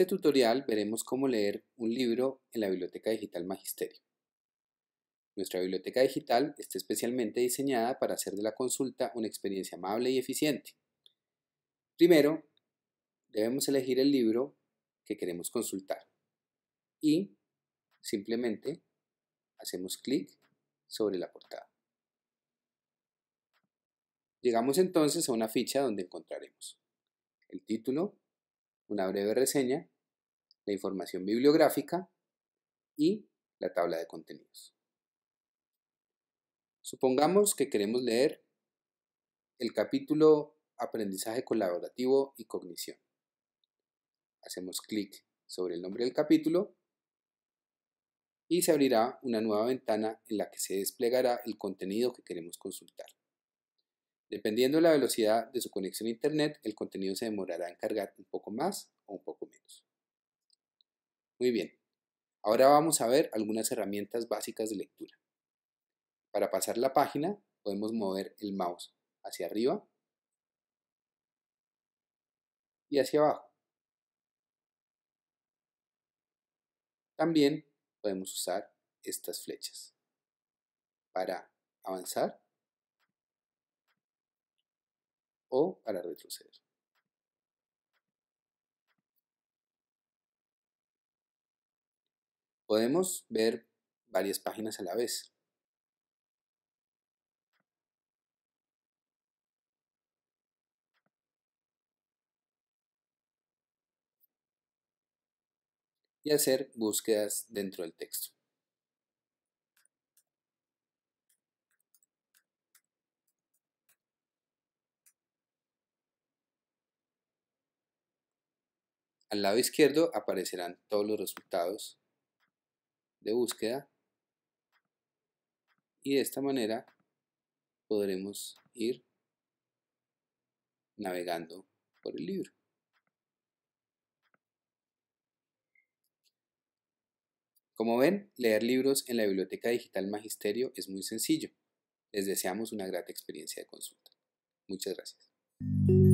este tutorial veremos cómo leer un libro en la Biblioteca Digital Magisterio. Nuestra biblioteca digital está especialmente diseñada para hacer de la consulta una experiencia amable y eficiente. Primero, debemos elegir el libro que queremos consultar y simplemente hacemos clic sobre la portada. Llegamos entonces a una ficha donde encontraremos el título, una breve reseña, la información bibliográfica y la tabla de contenidos. Supongamos que queremos leer el capítulo Aprendizaje colaborativo y cognición. Hacemos clic sobre el nombre del capítulo y se abrirá una nueva ventana en la que se desplegará el contenido que queremos consultar. Dependiendo de la velocidad de su conexión a Internet, el contenido se demorará en cargar un poco más o un poco menos. Muy bien, ahora vamos a ver algunas herramientas básicas de lectura. Para pasar la página podemos mover el mouse hacia arriba y hacia abajo. También podemos usar estas flechas para avanzar o para retroceder. Podemos ver varias páginas a la vez. y hacer búsquedas dentro del texto. Al lado izquierdo aparecerán todos los resultados de búsqueda y de esta manera podremos ir navegando por el libro. Como ven, leer libros en la Biblioteca Digital Magisterio es muy sencillo. Les deseamos una grata experiencia de consulta. Muchas gracias.